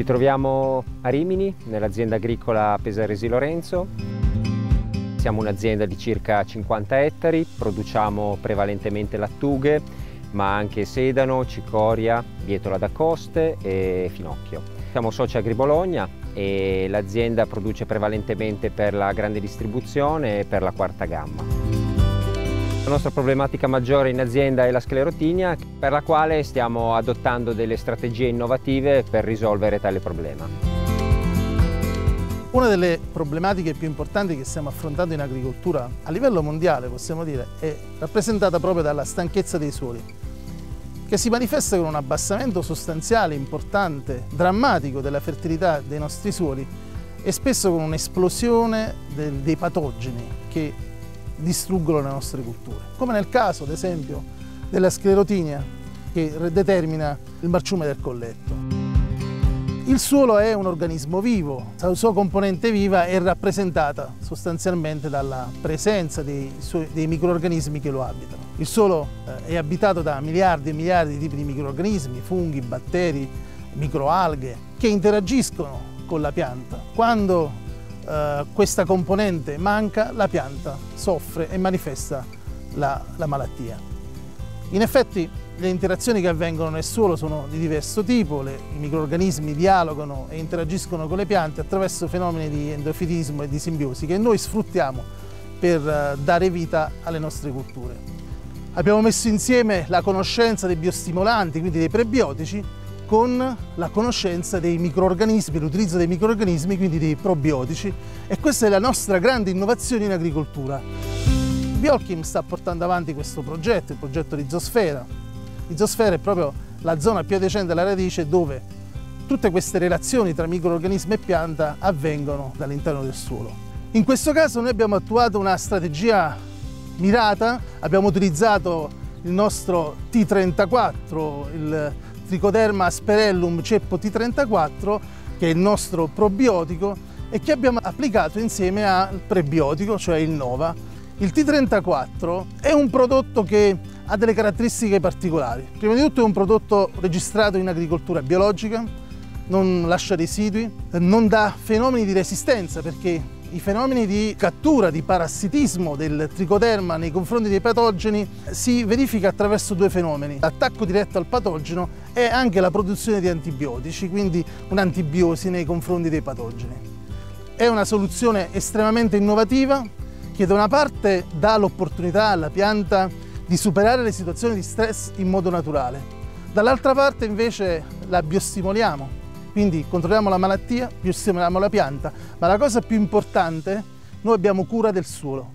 Ci troviamo a Rimini, nell'azienda agricola Pesaresi Lorenzo. Siamo un'azienda di circa 50 ettari, produciamo prevalentemente lattughe, ma anche sedano, cicoria, bietola da coste e finocchio. Siamo soci Agri Bologna e l'azienda produce prevalentemente per la grande distribuzione e per la quarta gamma. Nostra problematica maggiore in azienda è la sclerotinia, per la quale stiamo adottando delle strategie innovative per risolvere tale problema. Una delle problematiche più importanti che stiamo affrontando in agricoltura a livello mondiale, possiamo dire, è rappresentata proprio dalla stanchezza dei suoli, che si manifesta con un abbassamento sostanziale, importante, drammatico della fertilità dei nostri suoli e spesso con un'esplosione dei patogeni che distruggono le nostre culture. Come nel caso, ad esempio, della sclerotinia che determina il marciume del colletto. Il suolo è un organismo vivo, la sua componente viva è rappresentata sostanzialmente dalla presenza dei, dei microorganismi che lo abitano. Il suolo eh, è abitato da miliardi e miliardi di tipi di microorganismi, funghi, batteri, microalghe, che interagiscono con la pianta. Quando eh, questa componente manca, la pianta soffre e manifesta la, la malattia. In effetti le interazioni che avvengono nel suolo sono di diverso tipo, le, i microorganismi dialogano e interagiscono con le piante attraverso fenomeni di endofitismo e di simbiosi che noi sfruttiamo per uh, dare vita alle nostre culture. Abbiamo messo insieme la conoscenza dei biostimolanti, quindi dei prebiotici, con la conoscenza dei microorganismi, l'utilizzo dei microorganismi, quindi dei probiotici e questa è la nostra grande innovazione in agricoltura. Biolchim sta portando avanti questo progetto, il progetto Rizosfera. Rizosfera è proprio la zona più adiacente alla radice dove tutte queste relazioni tra microorganismi e pianta avvengono dall'interno del suolo. In questo caso noi abbiamo attuato una strategia mirata, abbiamo utilizzato il nostro T34, il Trichoderma asperellum ceppo T34, che è il nostro probiotico e che abbiamo applicato insieme al prebiotico, cioè il Nova. Il T34 è un prodotto che ha delle caratteristiche particolari. Prima di tutto è un prodotto registrato in agricoltura biologica, non lascia residui, non dà fenomeni di resistenza perché i fenomeni di cattura, di parassitismo del tricoderma nei confronti dei patogeni si verifica attraverso due fenomeni, l'attacco diretto al patogeno e anche la produzione di antibiotici, quindi un'antibiosi nei confronti dei patogeni. È una soluzione estremamente innovativa che da una parte dà l'opportunità alla pianta di superare le situazioni di stress in modo naturale, dall'altra parte invece la biostimoliamo quindi controlliamo la malattia, biostimoliamo la pianta, ma la cosa più importante, noi abbiamo cura del suolo,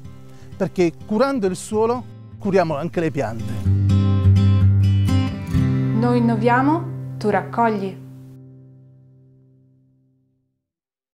perché curando il suolo curiamo anche le piante. Noi innoviamo, tu raccogli.